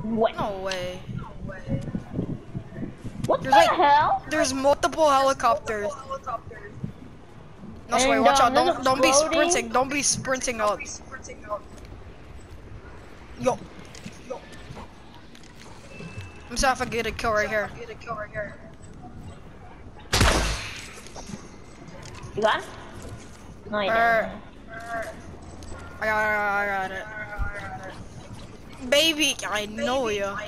What? No way. What There's the like- hell? There's multiple helicopters. No, And, watch um, out. Don't, don't be sprinting. Don't be sprinting up. Yo. I'm sorry if I get a kill right here. You got it? No, you didn't. I got it. I got it. Baby, I know ya.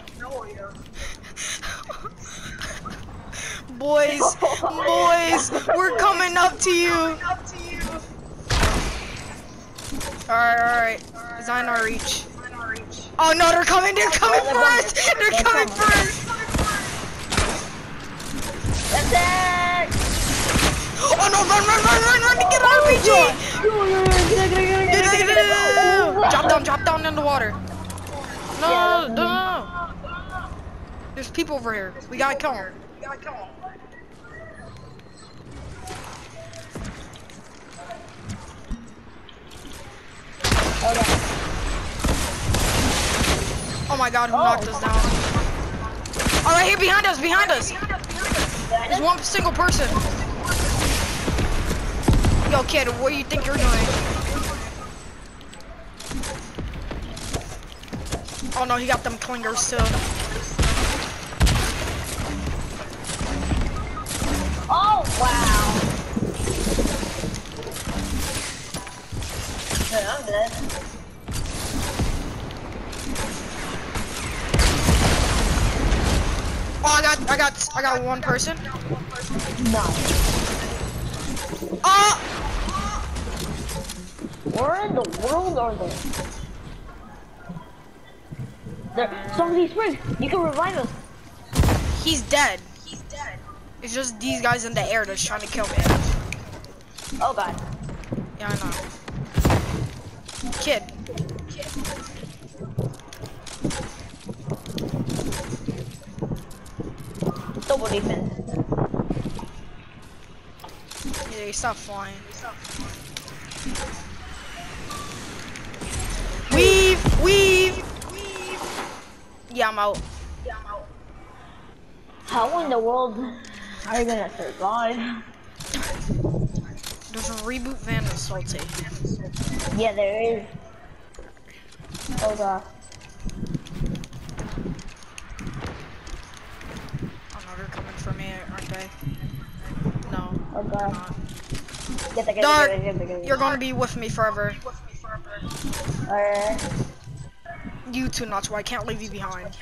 boys, boys, we're coming up to you. Alright, alright. Is in our reach. Oh no, they're coming, they're coming they're for us! coming. They're coming us! Attack! Oh no, run, run, run, run, run, oh, get out of RPG! Drop down, drop down in the water. No, no, no. There's people over here. We gotta kill them. Okay. Oh my god, who Oh. knocked us down? All right, here behind us, behind us. There's one single person. Yo, kid, what do you think you're doing? Oh no, he got them clingers too. Oh, wow. Good, I'm good. Oh, I got, I got, I got one person. No. Ah! Where in the world are they? There, somebody springs. You can revive us. He's dead. He's dead. It's just these guys in the air that's trying to kill me. Oh god. Yeah, I know. Kid. Double defense. Yeah, stop flying. Weave, weave, weave. Yeah, I'm out. Yeah, I'm out. How in the world are you gonna survive? There's a reboot van that's salty. Yeah, there is. Oh god. Oh no, they're coming for me, aren't they? No. Oh god. not. The, get the, Dark, you're gonna be with me forever. Alright. You too, not so I can't leave you behind.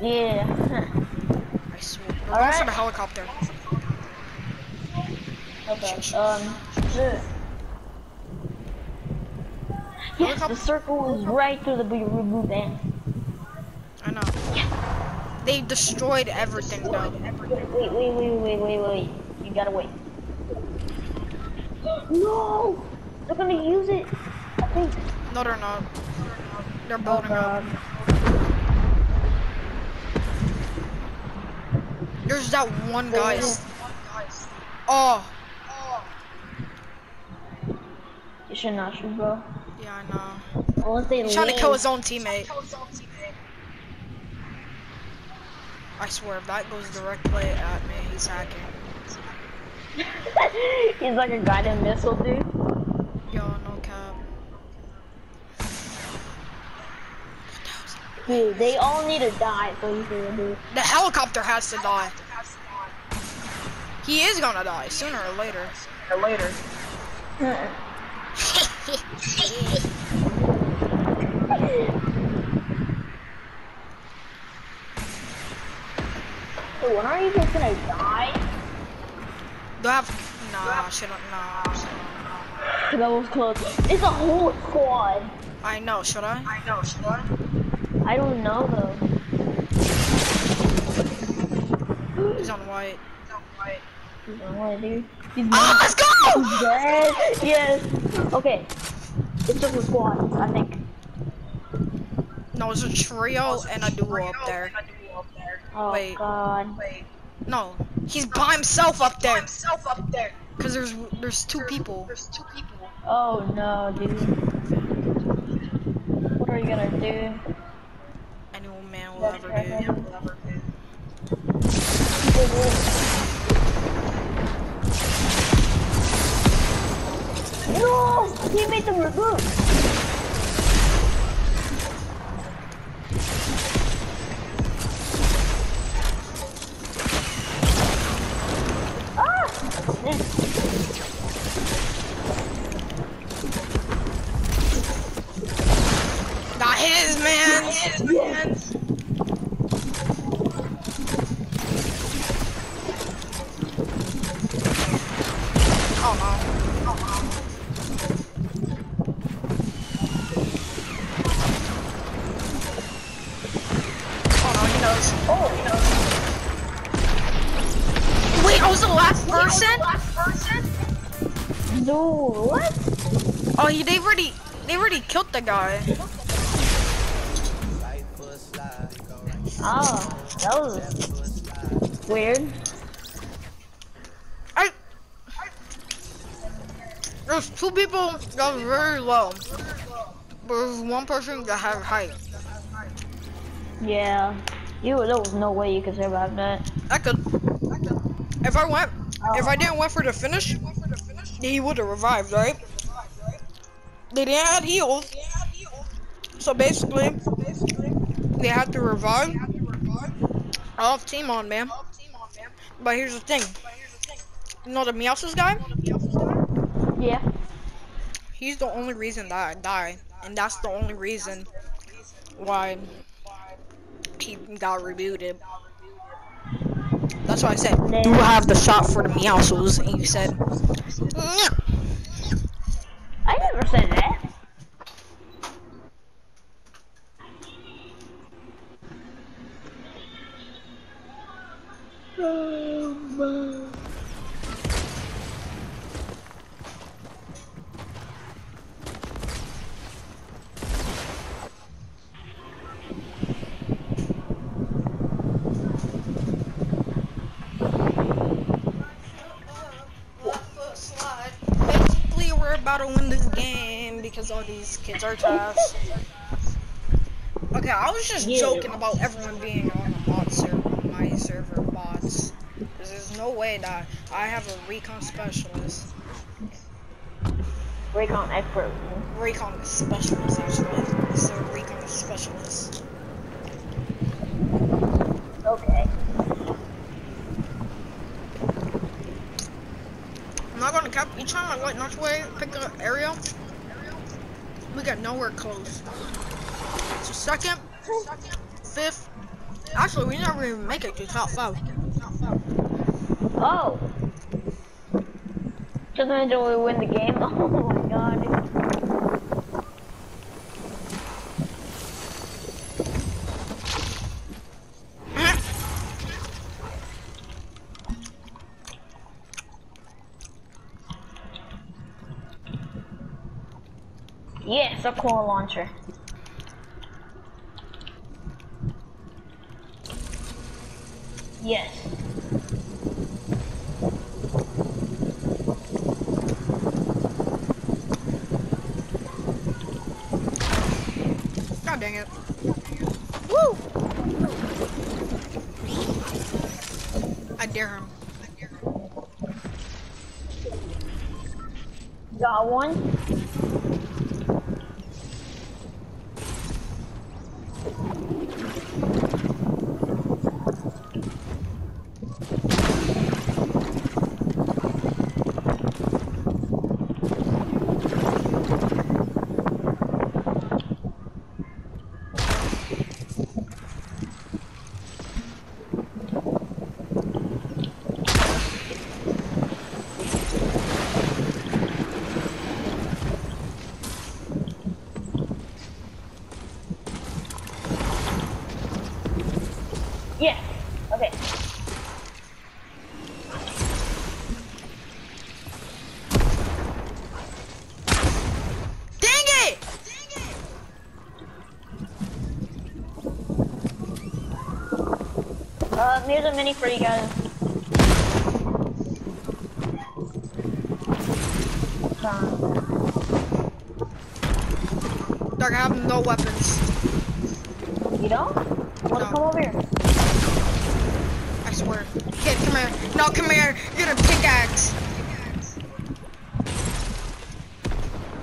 Yeah. I swear. We're for Alright. the helicopter. okay. Um. Yes, the circle is right through the big reboot van. I know. They destroyed everything though. Wait, wait, wait, wait, wait, wait. You gotta wait. No! They're gonna use it. I think. No, they're not. They're Oh building up. There's that one guy. Oh, You should not shoot, bro. yeah, I know. They He's trying to kill his own teammate. I swear, if that goes directly at me, he's hacking. He's like a guided missile, dude. Yo, no cap. Dude, they all need to die so he's gonna do. The helicopter has to die. He is gonna die sooner or later. Or later. So when are you just gonna die? Do I have? Nah, shit, nah. shit. That was close. It's a whole squad. I know. Should I? I know. Should I? I don't know though. He's on white. He's on white. He's on white, dude? He's Ah, let's go! dead. Yes. Okay. It's just a squad, I think. No, it's a trio and a duo up there. Oh Wait. god. Wait. No, he's by himself up there. By himself up there. Cause there's there's two people. there's two people. Oh no, dude. What are you gonna do? Will ever do. No! He made them reboot! Not his man. His man. Oh no. Oh no, he knows. Oh, he knows. Wait, I was the last person? Dude, what? Oh, no, he. Oh he. Wait, oh it's the last person? Last person? No, what? Oh they already, they already killed the guy. Oh, that was weird. There's two people that was very low. But there's one person that had height. Yeah. You, there was no way you could survive that. I could. If I went, if I oh. didn't went for the finish, he would have revived, right? They didn't have heals. So basically, they had to revive. Off team on, man. But here's the thing. You know the Meows's guy? Yeah. He's the only reason that I died. And that's the only reason why he got rebooted. That's why I said, do I have the shot for the Meowscles? And you said, "Yeah." I never said that. Oh, Basically, we're about to win this game because all these kids are trash. Okay, I was just Yeah. joking about everyone being on a bot server, my server bots. 'Cause there's no way that I have a recon specialist. Recon expert. Recon specialist, actually. It's a recon specialist. Okay. I'm not gonna cap. Each time I like not way pick up Ariel, we got nowhere close. So second, fifth. Actually, we never even make it to top five. Oh. Just imagine we win the game. Oh my god. Yes, a core launcher. Yes. God dang it. Woo! I dare him. Got one. Yes. Okay. Dang it! Uh, here's a mini for you guys. Dark, I have no weapons. you don't? Wanna No. come over here? I swear. Kid, come here. No, come here. You're gonna pickaxe.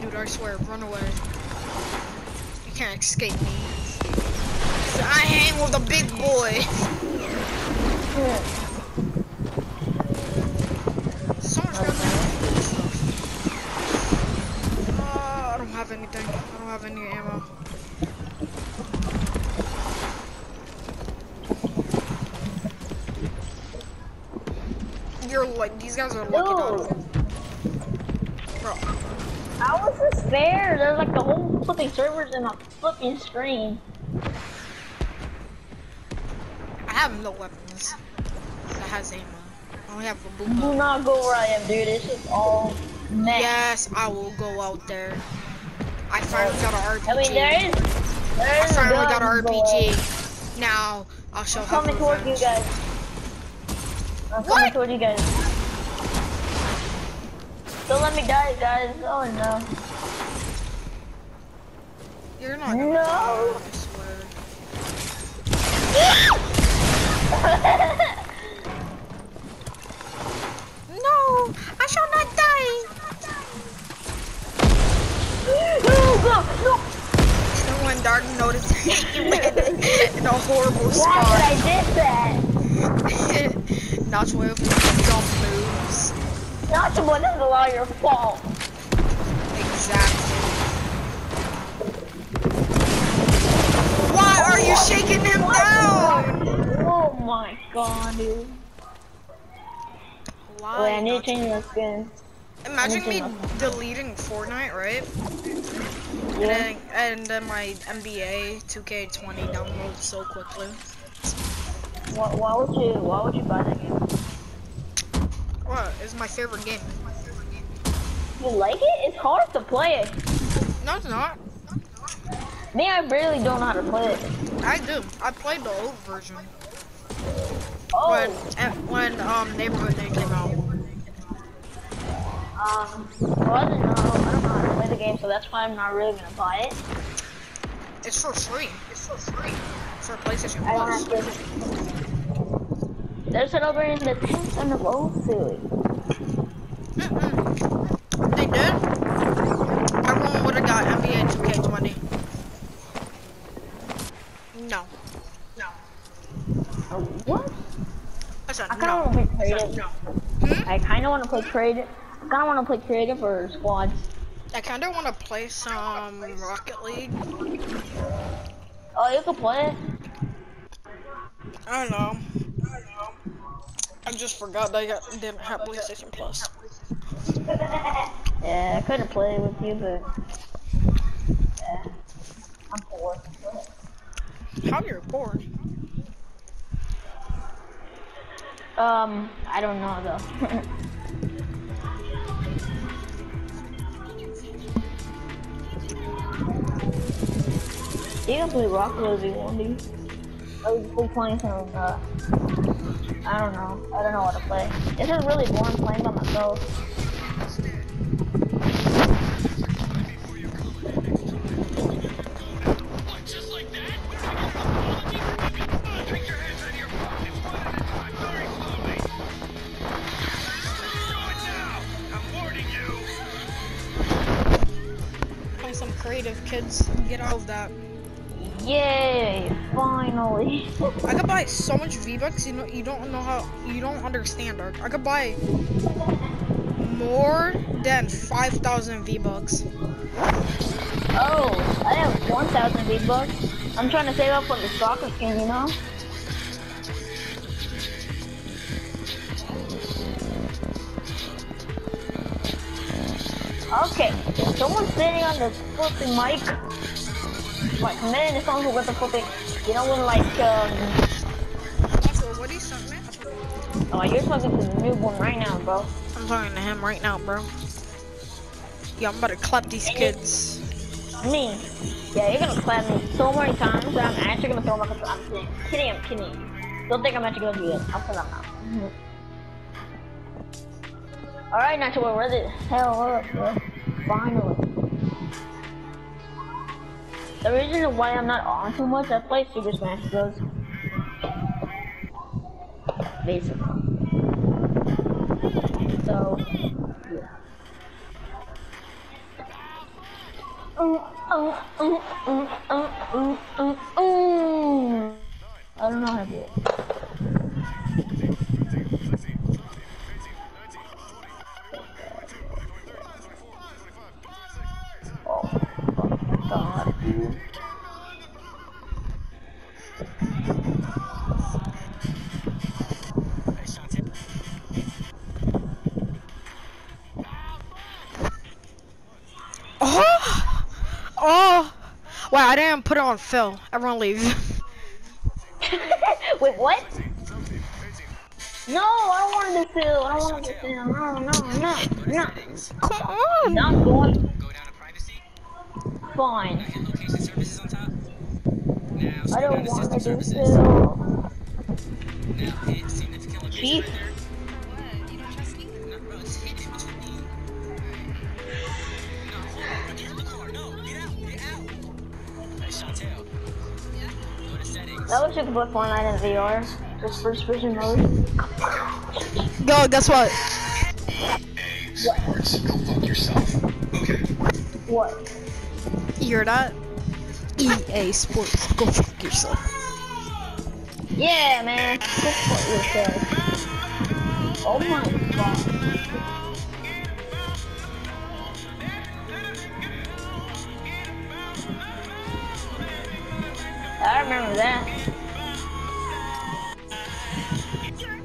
Dude, I swear, run away. You can't escape me. I hang with a big boy. Someone's got Uh, I don't have anything. I don't have any ammo. You're like, these guys are lucky. Dude, Bro, how is this fair? There's like the whole flipping servers in a flipping screen. I have no weapons that has ammo. I only have a boom Do not go where I am, dude. It's just all mess. Yes, I will go out there. I finally got an RPG. I mean, there is. There I is finally got an. RPG. Now I'll show I'm how coming towards you guys. I'm coming What? towards you guys. Don't let me die, guys. Oh no. Skin. Imagine me deleting Fortnite, right? And Yeah. then, and then my NBA 2K20 downloads so quickly. Why, why would you? Why would you buy that game? What? It's my favorite game. You like it? It's hard to play it. No, it's not. Me, I barely don't know how to play it. I do. I played the old version Oh, when eh, when um Neighborhood Day came out. Um, well, I don't know. I don't know how to play the game, so that's why I'm not really gonna buy it. It's for free. It's for free. For PlayStation Plus. to. They're celebrating the 10th anniversary. Mm-mm. They did. Everyone would have got NBA 2K20. No. No. What? I said I kind no. of want to play I said no. Hmm? I kind of want to play creative. I kind of want to play creative or squads. I kind of want to play some Rocket League. Oh, you can play it. I don't know. I just forgot that I got, didn't have PlayStation Plus. Yeah, I could have played with you, but yeah, I'm poor. How you're bored? Um, I don't know though. you can play League if you want to. I was still playing some, uh, I don't know. I don't know what to play. This is really boring playing by myself. Some creative kids. Get out of that. I could buy so much V-Bucks, you know, you don't know how, you don't understand, Dark. I could buy more than 5,000 V-Bucks. oh, I have 1,000 V-Bucks. I'm trying to save up for the soccer skin, you know? Okay, someone's sitting on the flipping mic, like man, if someone with the flipping, you know when like um, what do you say, man? oh you're talking to the newborn right now, bro. I'm talking to him right now, bro. Yeah, I'm about to clap these kids. Me, yeah, you're gonna clap me so many times that I'm actually gonna throw my control. I'm kidding, kidding, I'm kidding. Don't think I'm actually gonna do it. I'll put them out. All right, Nacho, where the hell up, bro? Finally. The reason why I'm not on too much, I play Super Smash Bros. Basically. So, yeah. I don't know how to do it. Oh, my God, dude. Oh! Oh! Wow, I didn't put it on Phil. Everyone leave. Wait, what? No, I don't want to do Phil. I don't want to do Phil. No, no, no, no. Come on! Not going. Go down to privacy. Fine. Location services on top. Now I don't want to do services. Phil. Now hit significant location Go to settings. I wish I could put Fortnite in VR. Just first person mode. Go, guess what? Sports, go fuck yourself. Okay. What? You hear that? EA Sports. Go fuck yourself. Yeah, man. Go fuck yourself. Oh my god. I remember that. You're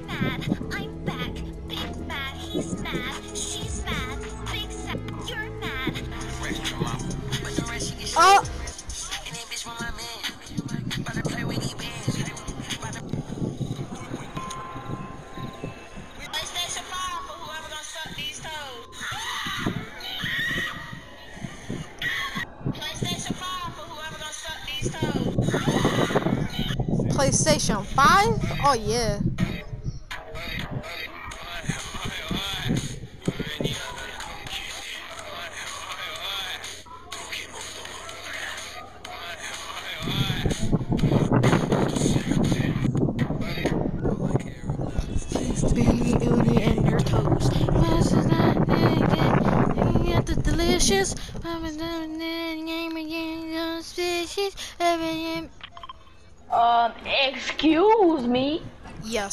Oh yeah.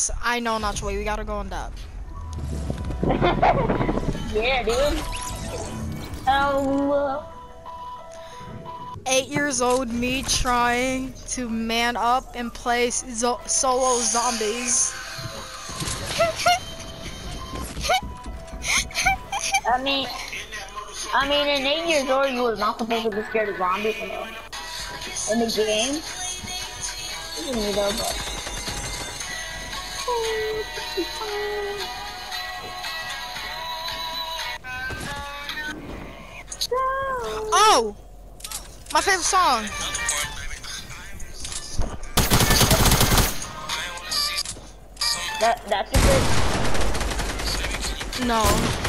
Yes, I know Nacho. We gotta go on that. Yeah, dude. Um, uh, Eight years old me trying to man up and play zo- solo zombies. I mean, I mean, in eight years old, you was not supposed to be scared of zombies in the, in the game. You know, but. Oh! My favorite song. That that's a good. No.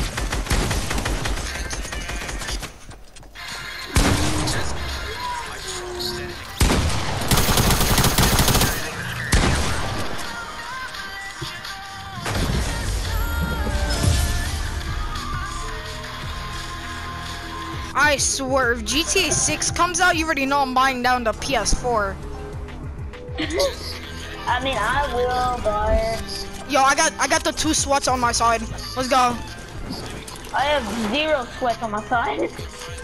I swear, if GTA 6 comes out, you already know I'm buying down the PS4. I mean, I will, but Yo, I got I got the two SWATs on my side. Let's go. I have zero sweat on my side.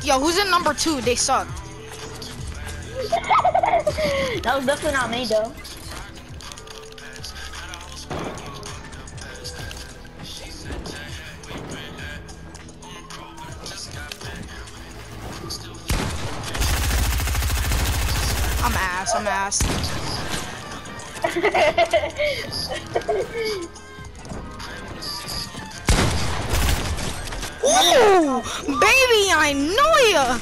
Yo, who's in number two? They suck. that was definitely not me, though. Ass. Ooh, baby, I know ya.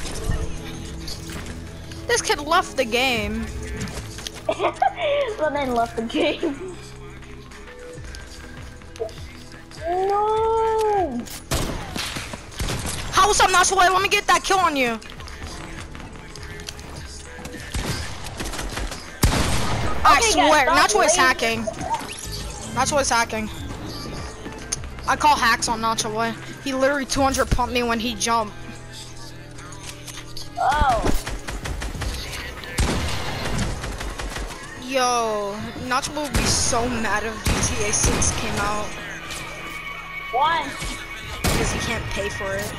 This kid left the game. well, then left the game. No! How was up, Nacho? Let me get that kill on you. I got swear, stop Nacho is hacking. Nacho is hacking. I call hacks on Nacho Boy. He literally 200 pumped me when he jumped. Oh, Yo, Nacho Boy would be so mad if GTA 6 came out why? because he can't pay for it.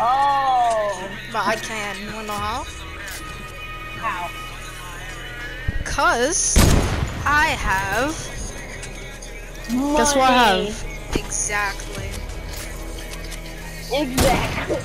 Oh, But I can. You wanna know how? how? Cause I have. Guess what I Money. have? Exactly. Exactly.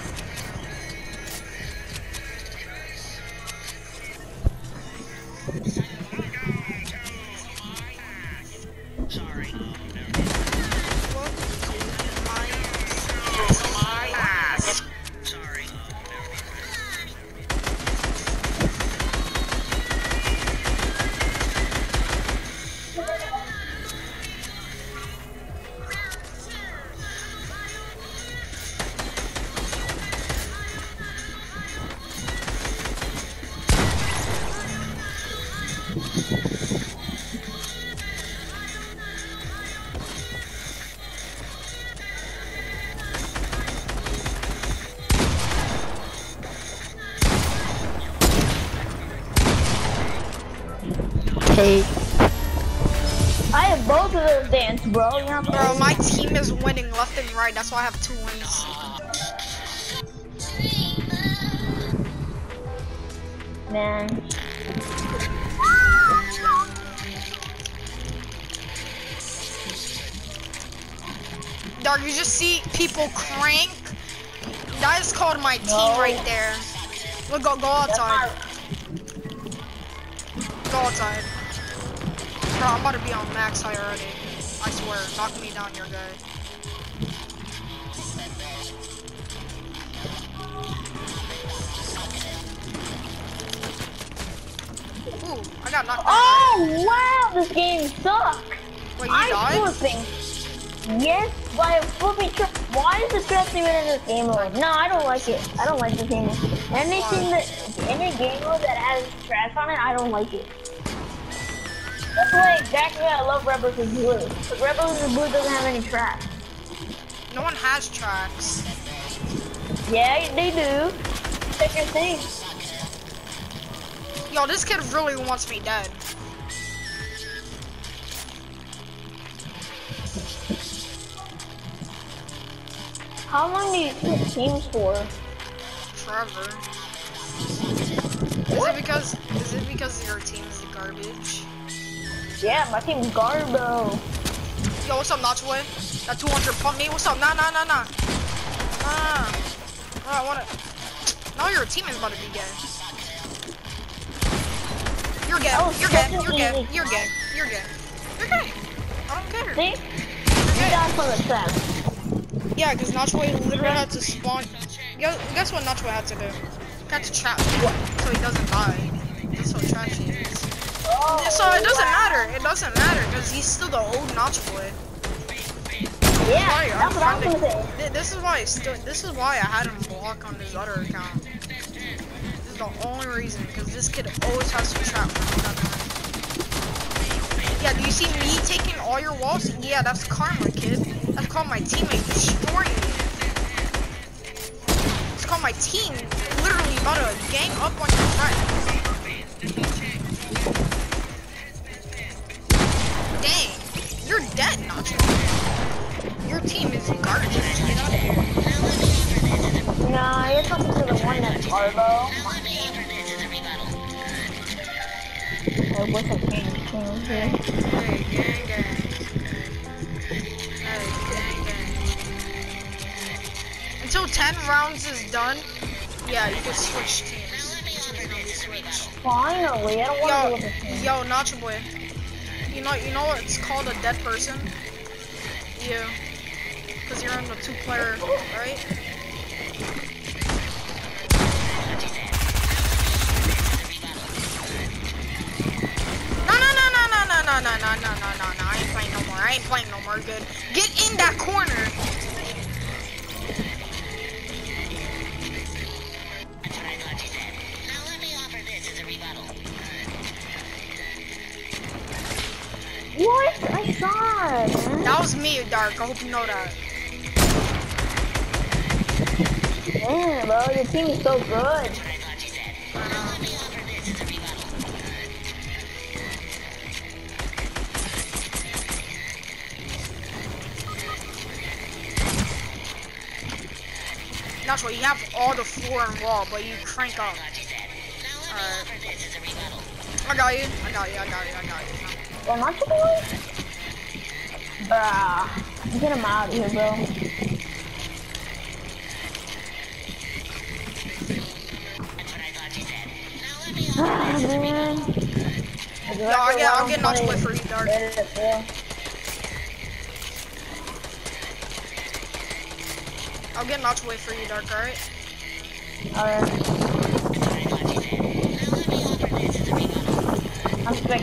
I have both of those dance, bro. Bro, my team is winning left and right. That's why I have two wins. man. Dog, you just see people crank. That is called my team No. right there. Look, go, go outside. Go outside. Bro, I'm about to be on max high already. I swear, knock me down, you're good. Ooh, I got knocked. Oh wow, this game sucks. Wait, you I'm died? flipping. Yes, I'm flipping trap. Why is the trap even in this game mode? No, I don't like it. I don't like this game mode. Anything that, any game mode that has traps on it, I don't like it. Why exactly I love Red vs. Blue. But Red vs. Blue doesn't have any tracks. No one has tracks. Yeah, they do. Check your thing. Yo, this kid really wants me dead. How long do you keep teams for? Forever. Is it because is it because your team is garbage? Yeah, my team's Garbo. Yo, what's up, Nacho Boy? That 200 pump me? What's up? Nah, nah, nah, nah. Nah. Nah, I wanna. Now your team is about to be gay. You're gay. Oh, You're gay. You're gay. You're gay. You're gay. You're gay. I don't care. See? You died the trap. Yeah, because Boy literally had to spawn. Guess, guess what Nacho Boy had to do? Got to trap him so he doesn't die. That's how trash he is. Oh, Yeah, so it doesn't matter. It doesn't matter because he's still the old Notch Boy. Yeah, Why? that's what I was I'm gonna say. This is why. I still, this is why I had him block on his other account. This is the only reason because this kid always has to trap. Yeah, do you see me taking all your walls? Yeah, that's karma, kid. That's called my teammate destroying me. It's called my team literally about to gang up on your friend. Dang, you're dead, Nacho. Your team is garbage. Get out of here. Nah, you're talking to the one that's Garbo. I wish I changed teams here. Hey, gang, gang. Hey, gang, gang. Until 10 rounds is done, yeah, you can switch teams. Teams can be switched. Finally, I don't want to do with this team. Yo, yo, Nacho Boy. You know, you know what's called a dead person? You. Cause you're on the two-player, right? No, no, no, no, no, no, no, no, no, no, no, no. I ain't playing no more. I ain't playing no more. Good. Get in that corner. What? I saw it. That was me, Dark. I hope you know that. Man, bro, your team is so good. That's what you have all the floor and wall, but you crank up. Alright. I got you. I got you. I got you. I got you. Well, not your boy? Bruh. Get him out of here, bro. Ah, man. No, I'll get, I'll get notch away for you, Dark. I'll get notch away for you, Dark, alright? Alright. No, no,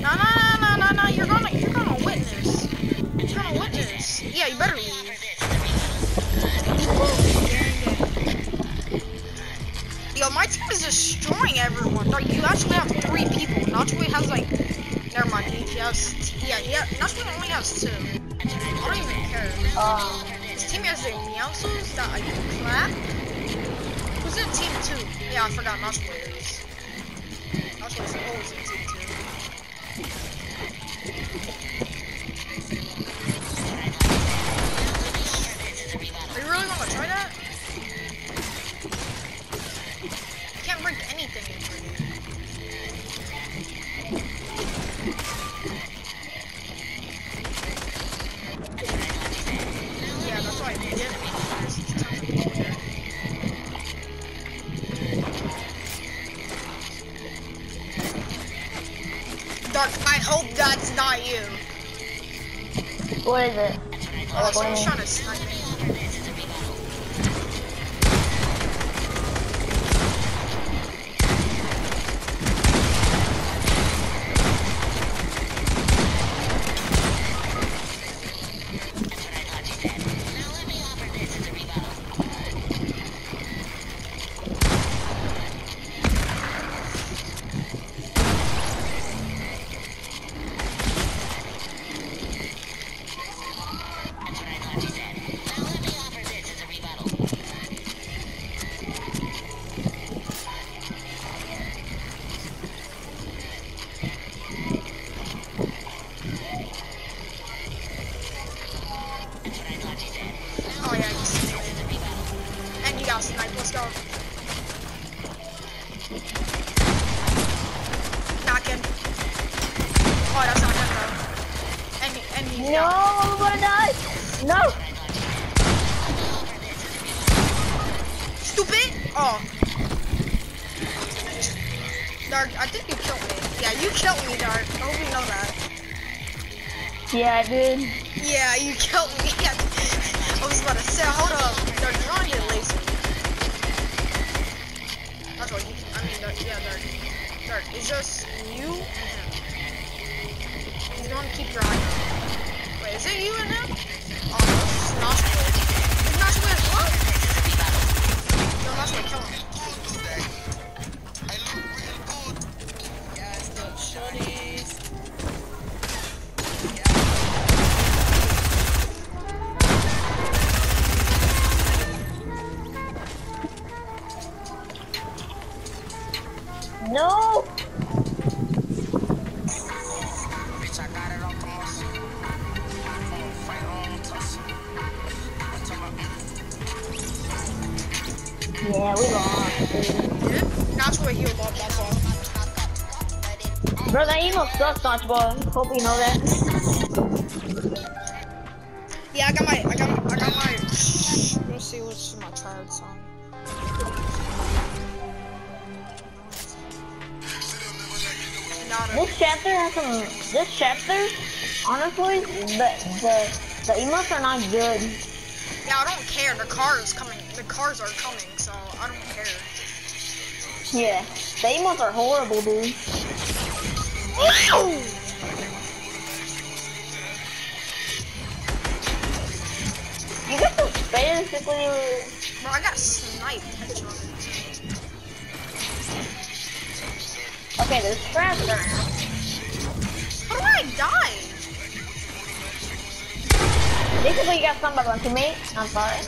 no, no, no, no, you're gonna, you're gonna witness. You're gonna witness. Yeah, you better leave. Yo, my team is destroying everyone. You actually have three people. Nachway has like, never mind. He has, yeah, yeah. Nachway only has two. I don't even care. Uh, His team has the Meowscles that I clap. Who's in team two? Yeah, I forgot Nachway is. Nachway's always in what is it? Oh, what do you someone's trying to No. I'm gonna die. No. Stupid! Oh. Dark, I think you killed me. Yeah, you killed me, Dark. I hope you know that. Yeah, I did. Yeah, you killed me. I was about to say, hold up. Dark, you're on your laser. That's what you I mean, Dark, yeah, Dark. Dark, it's just you and him. You don't keep your eye on is it you and him? Oh, Noshway. It's Noshway as well? No, Noshway, kill him. Sucks, Hope you know that. Yeah, I got my, I got, my, I got my. Let's see what's my tired song. This chapter has some. This chapter, honestly, the the the emotes are not good. yeah, I don't care. The cars coming, the cars are coming, so I don't care. Yeah, the emotes are horrible, dude. You get so basically. Bro, I got sniped. headshot. Okay, there's traps around. How do I die? Basically, you got some by my teammate. I'm sorry.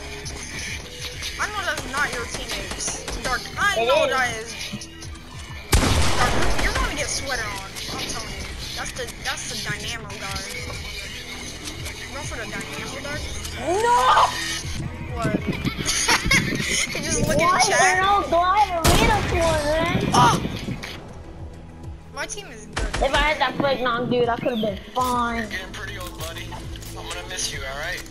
I know that's not your teammates. Dark, I It know is. that is. Dark, you're, gonna get sweater on. I'm telling you. That's the that's the dynamo guard. Go for the dynamo guard. No! What? just look Why at are chat. no glide arena for man? Oh! My team is good. If I had that fake knock, dude, I could have been fine. Getting pretty old, buddy. I'm gonna miss you, alright?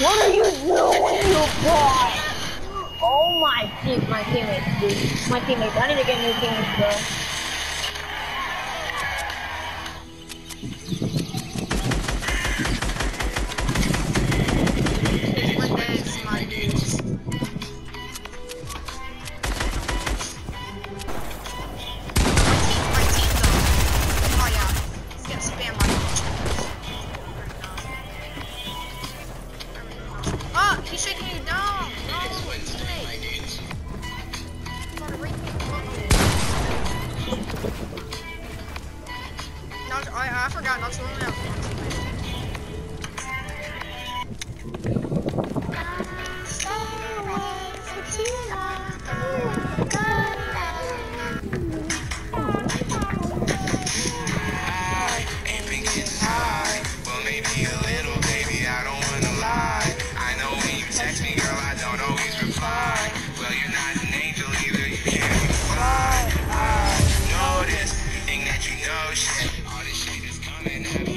What are you doing, you boy? Oh my team, my teammates, dude. My teammates. I need to get new teammates, bro.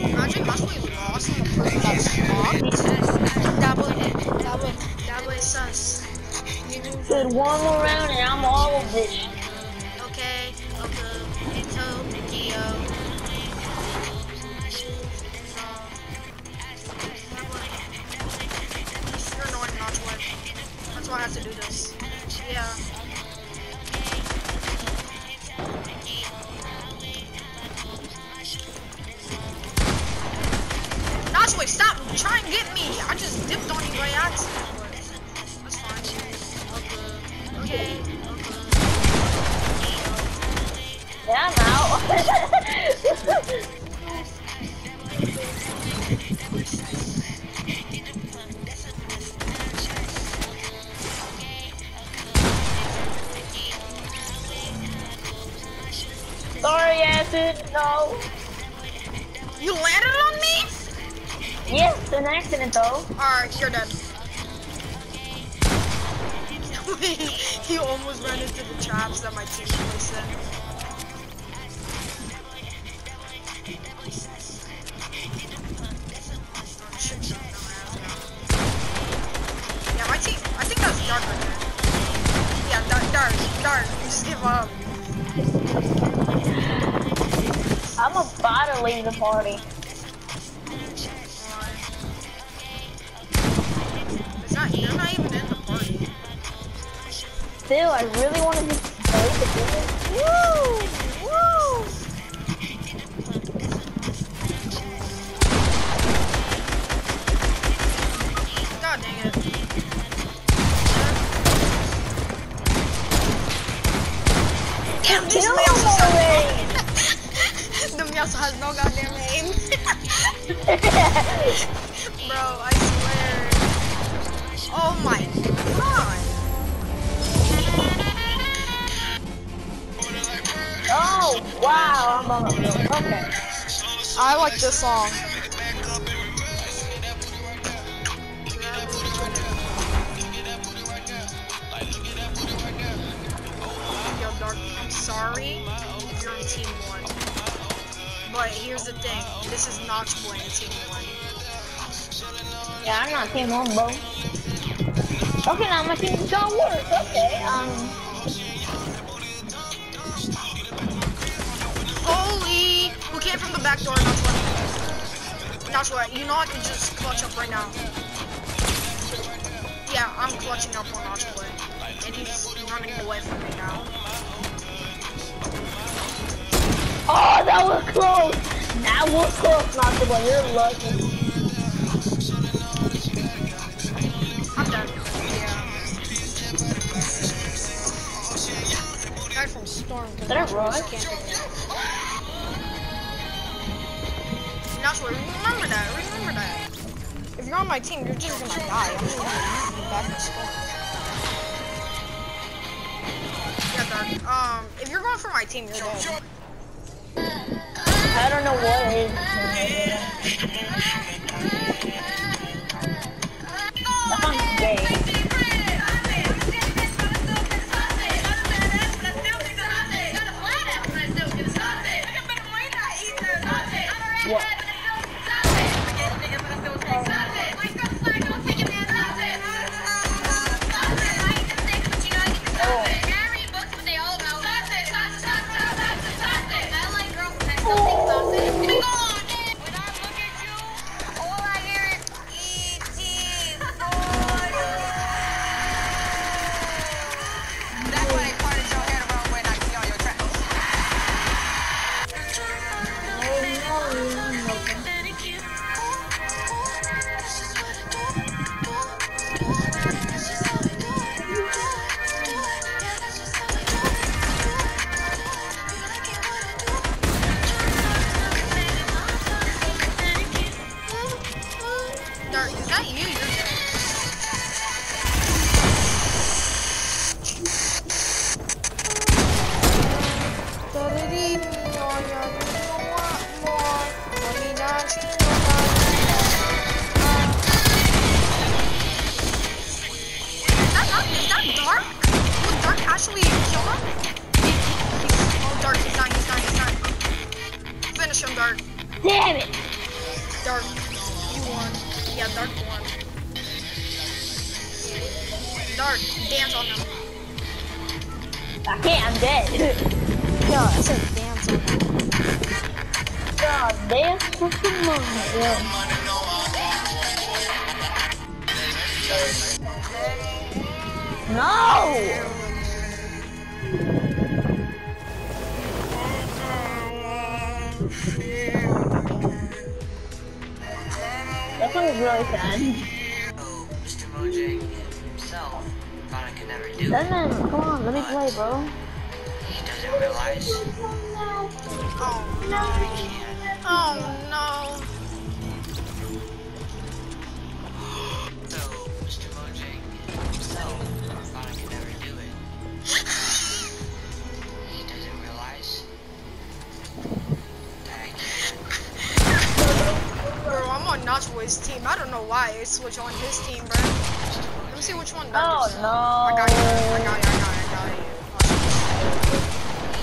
Imagine us we lost in the first. That boy, that boy, that boy sus. Dude, one more round and I'm all of this. Okay, okay, into Mikio. You're annoying, Notchwood. That's why I have to do this. Yeah. Notchwood, stop! Try and get me! I just dipped on you by accident. That's fine. Okay. Yeah, I'm out. Sorry, acid. No. You landed? Yes, an accident though. Alright, you're dead. he almost ran into the traps that my team placed in. Yeah, my team. I think that's dark right there. Yeah, dark, dark, dark. Just give up. Um, I'm about to leave the party. Not. You're not even in the party. Still, I really want to just play the game. Woo! Woo! God dang it. Damn, this Kill Meowth him has the Meowth has no goddamn aim. Bro, I. Oh my god. oh, wow, I'm on the field. Okay. I like this song. Yo, Dark, I'm sorry if you're in Team 1. But here's the thing, this is not playing Team 1. Yeah, I'm not team one, bro. Okay, now my team's gonna work. Okay, um, Holy! Who came from the back door? Not what? Not what? You know I can just clutch up right now. Yeah, I'm clutching up on Notchwood. And he's running away from me now. oh, that was close. That was close, not. You're lucky. Storm. 'cause Did I Nashua is run? camping. Nashua, remember that. Remember that. If you're on my team, you're just gonna die. I'm just gonna leave you back in storm. Yeah, Dark. Um, if you're going for my team, you're dead. I don't know what it is. What? Himself thought I could never do it. That come on, let me play, bro. He doesn't realize Oh no. Oh no. So, Mr. Mojang himself thought I could never do it. He doesn't realize that I can. Bro, I'm on Nacho's team. I don't know why I switch on his team, bro. Me see which one Oh no. I got you. I got you. I got you. I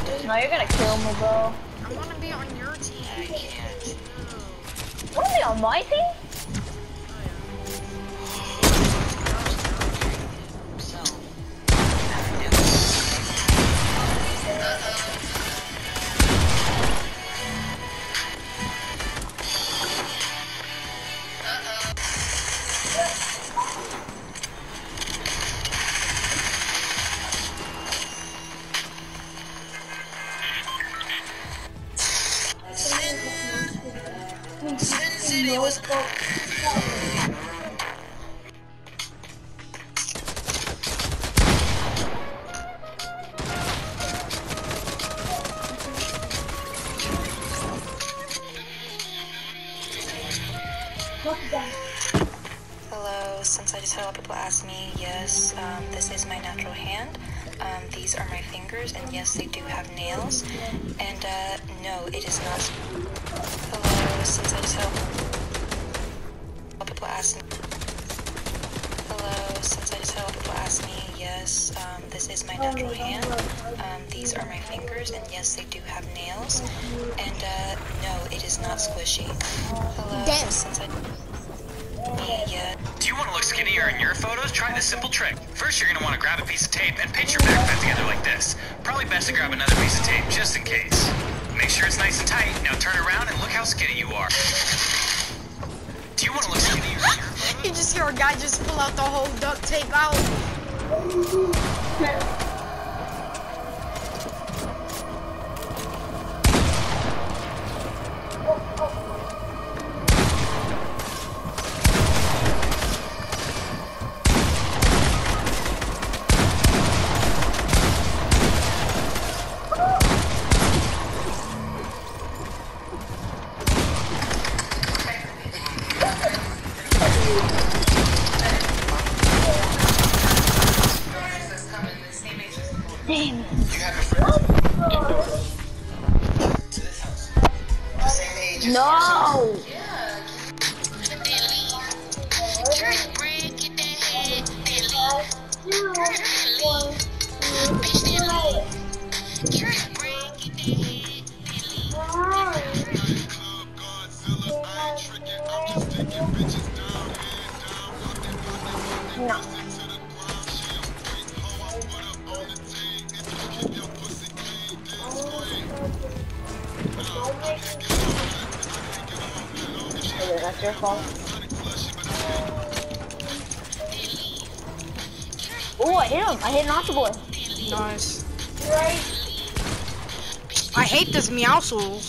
got you. No, you're gonna kill me, bro. I want to be on your team. I can't. What are they on my team? Was Hello, it is not squishy. Hello, Damn. since I. Yeah. Do you want to look skinnier in your photos? Try this simple trick. First, you're going to want to grab a piece of tape and pinch your backpack together like this. Probably best to grab another piece of tape just in case. Make sure it's nice and tight. Now turn around and look how skinny you are. Do you want to look skinnier in your photos? You just hear a guy just pull out the whole duct tape out. This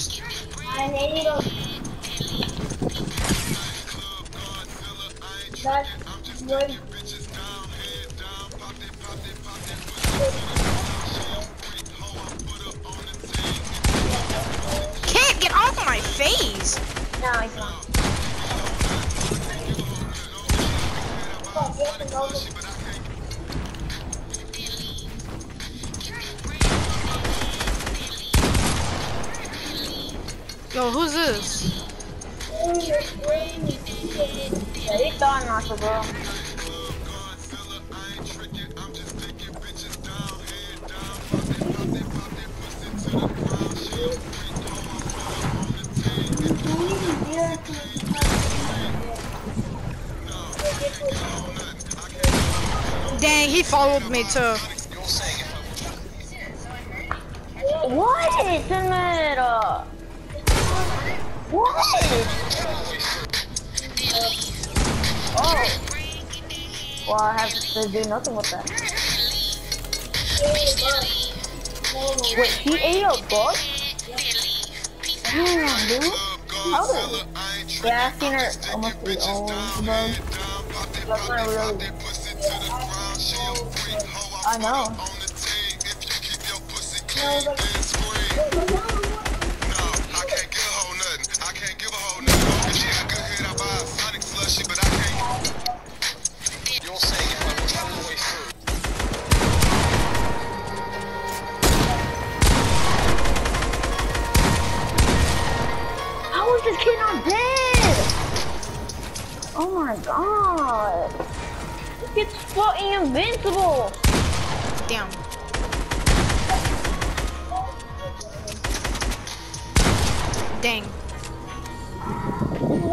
bro. Dang, he followed me too. Have nothing with that. Wait, he ate a bug? Damn, dude. How did Yeah, I seen her almost eat all the bugs. That's not really. I know.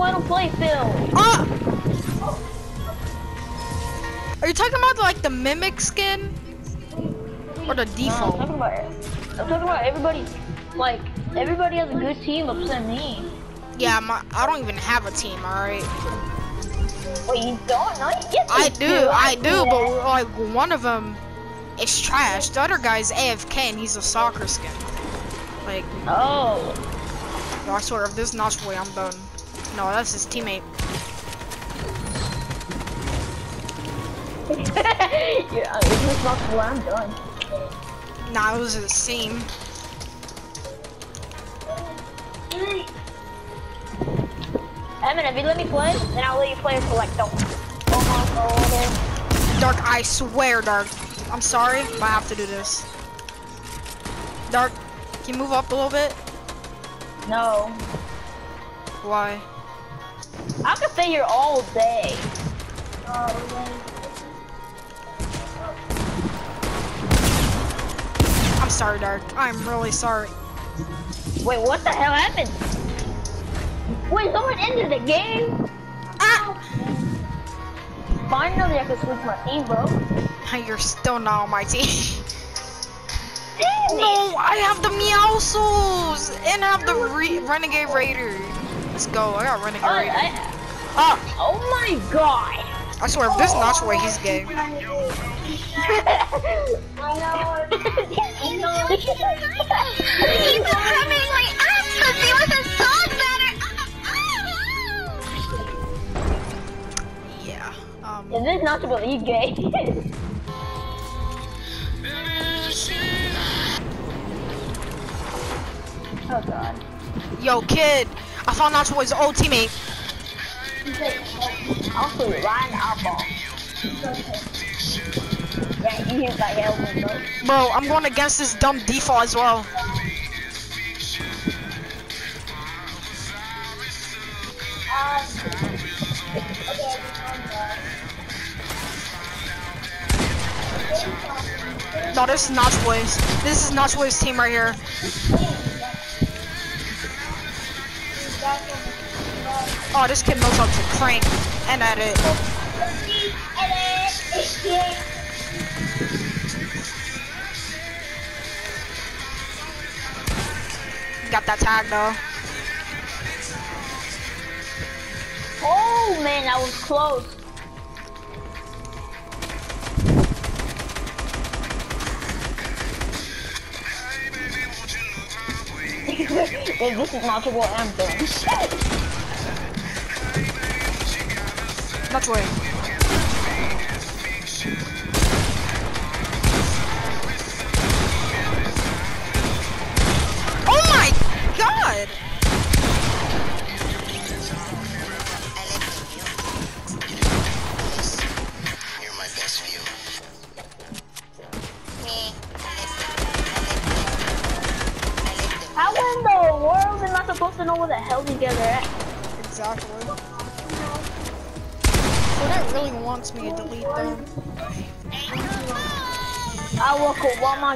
Let him play Phil. Ah! Are you talking about like the mimic skin? Or the No, I'm default? talking about I'm talking about everybody. Like everybody has a good team except me. Yeah, my, I don't even have a team, alright? Wait, you don't? No, you get I do, too. I do, that. but like one of them is trash. The other guy's AFK and he's a soccer skin. Like, Oh. yo, I swear, if this is not way, I'm done. No, that's his teammate. yeah, if this not cool, I'm done. Nah, it was his same. Emin, if you let me play, then I'll let you play for like the all Dark, I swear, Dark. I'm sorry, but I have to do this. Dark, can you move up a little bit? No. Why? I could stay here all day. I'm sorry, Dark. I'm really sorry. Wait, what the hell happened? Wait, someone ended the game? Ah! Finally, I could switch my team, bro. You're still not on my team. No, I have the Meowscles and I have the Re Renegade Raider. Let's go. I got Renegade Oh, Raider. I, Ah, oh my god. I swear, if this is not the way he's gay. He's rubbing my ass pussy with his dog batter. Yeah. Um. Is this not to believe gay? oh god. Yo, kid. I found out his old teammate. Bro, I'm going against this dumb default as well. No, this is Notch Boys. This is Notch Boys team right here. Oh, this kid knows how to crank and edit. Got that tag though. Oh man, that was close. This is what I'm doing. Notch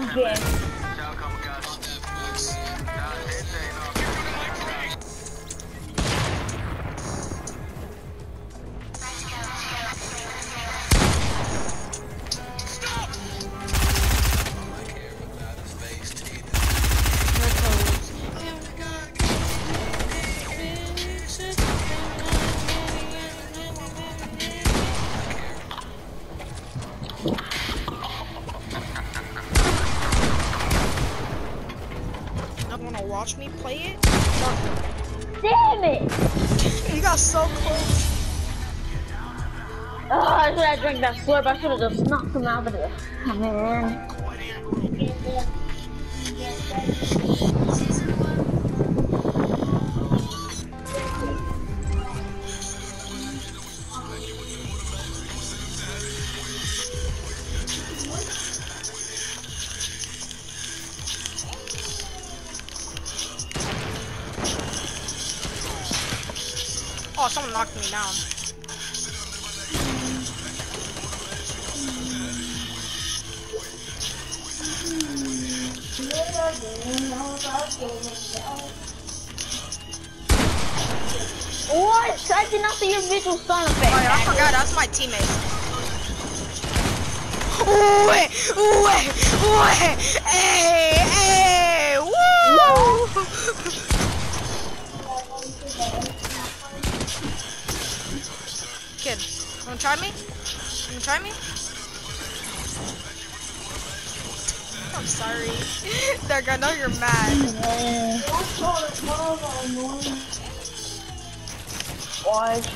Walmart that slurp. I should have just knocked him out of. Oh, man.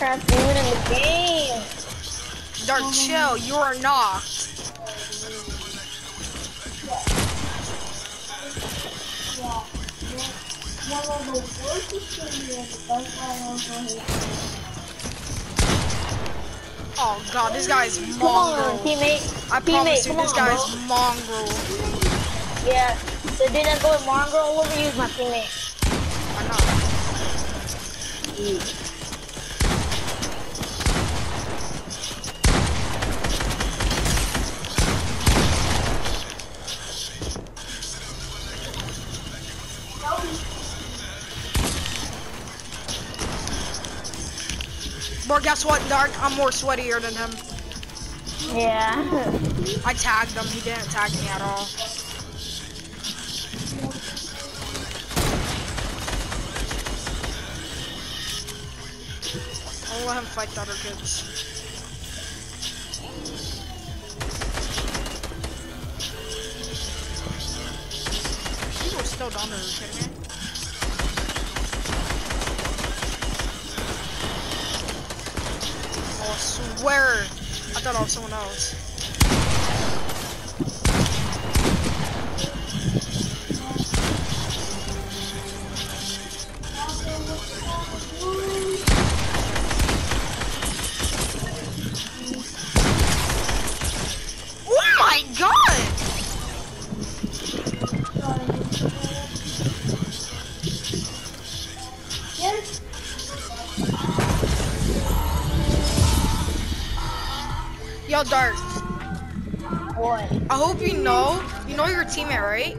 Why can't do it in the game? Dark, chill. You are not. Oh god, this guy's Come on, mongrel. teammate. I promise teammate, you, this on, guy's bro. mongrel. Yeah. So did I go with Mongrel? I'll overuse my teammate. I know. Bro, guess what, Dark? I'm more sweatier than him. Yeah. I tagged him. He didn't tag me at all. I'll let him fight the other kids. Someone else. Dart. What? I hope you know. You know your teammate, right?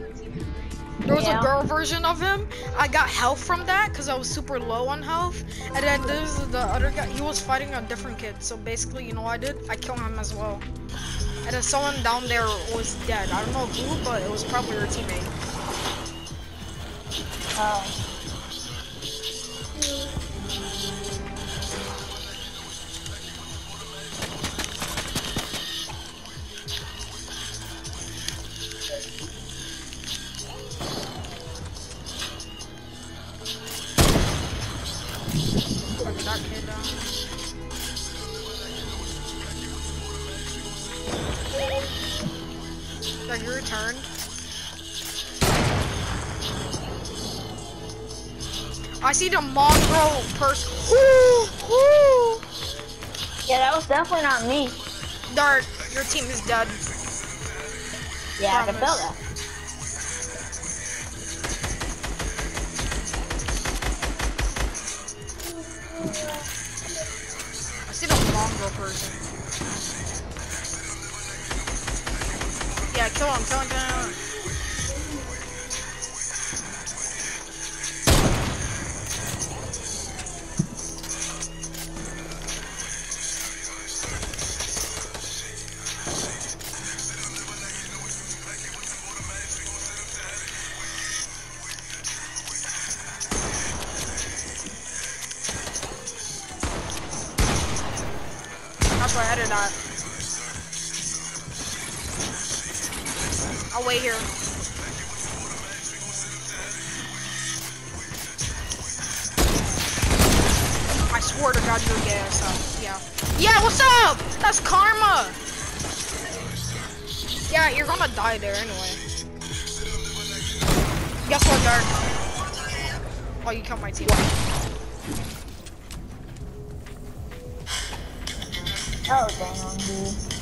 There was Yeah. a girl version of him. I got health from that because I was super low on health. And then there's the other guy. He was fighting a different kid. So basically, you know what I did? I killed him as well. And then someone down there was dead. I don't know who, but it was probably your teammate. Oh. Definitely not me. Dart, your team is dead. Yeah, I can feel Promise. that. Yeah, you're gonna die there anyway. Guess what, Dark? Oh, you killed my team. Oh, damn, dude.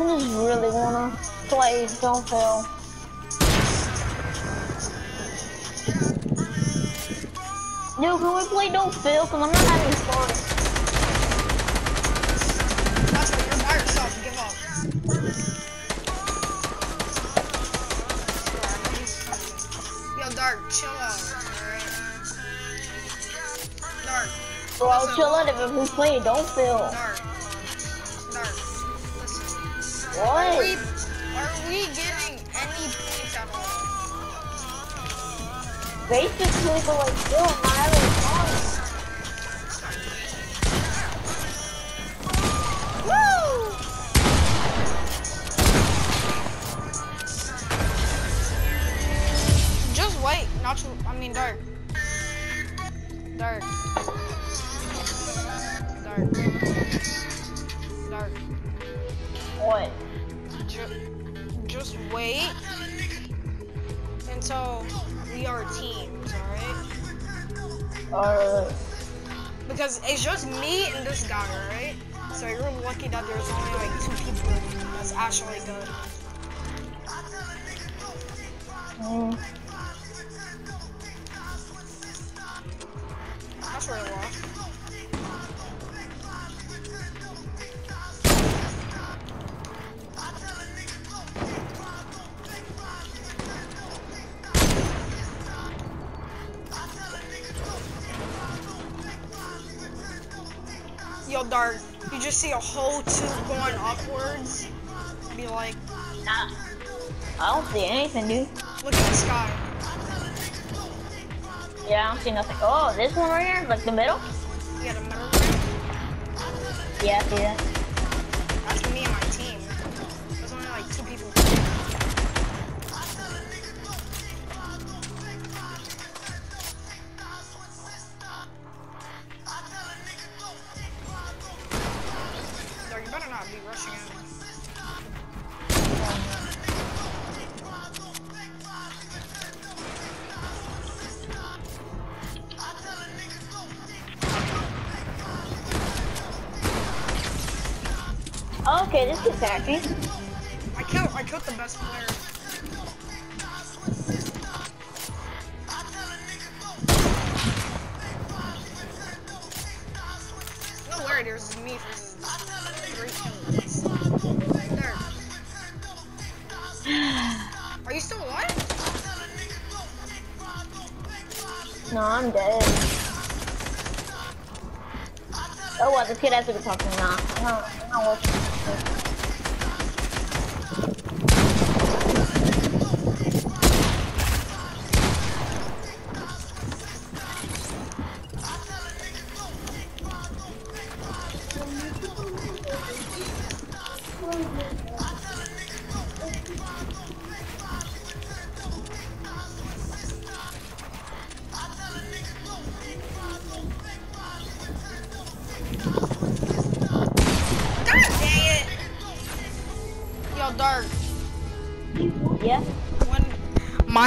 I just really wanna play Don't Fail. Yo, can we play Don't Fail? Cause I'm not having fun. Chill out if we play Don't Fail. Listen. Are What? we, are we getting any points at all? basically the like still my other song. Just wait, not too. I mean. Dark. Dark. Dark. What? Ju- just wait until we are teams, alright? Or Because it's just me and this guy, alright? So you're lucky that there's only like two people that's actually good. mm, Dark, you just see a whole tube going upwards. Be like, nah. I don't see anything, dude. look at the sky. Yeah, I don't see nothing. Oh, this one right here, like the middle. Got a middle Yeah, I see that.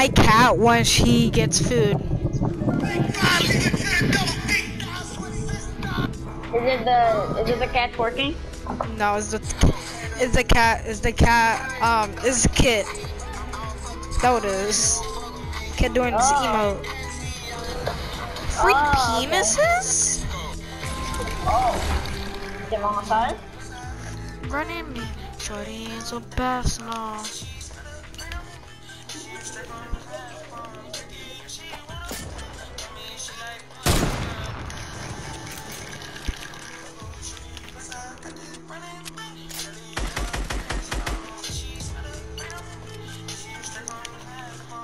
My cat, when she gets food, Is it the, is it the cat working? no, is the is the cat is the cat um is Kit. That what it is. Kid doing his Oh. emote. Free Oh, okay. penises? Oh. Is it on side? Running me, shorty the best now.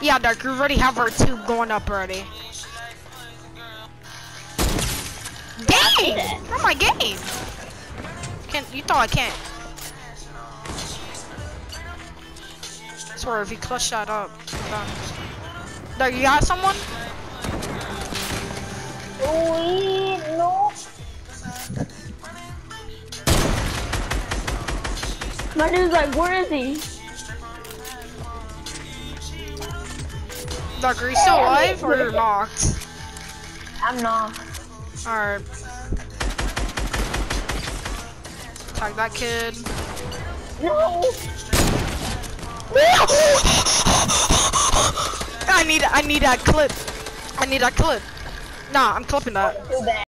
Yeah, Dark, you already have our tube going up already. Game! Oh my game! Can't you thought I can't? Swear if you clutch that up. Dark, you got someone? We no. My dude's like, where is he? Dark, are you still alive or you're locked? I'm not. Alright. Tag that kid. No. I need I need that clip. I need that clip. Nah, I'm clipping that.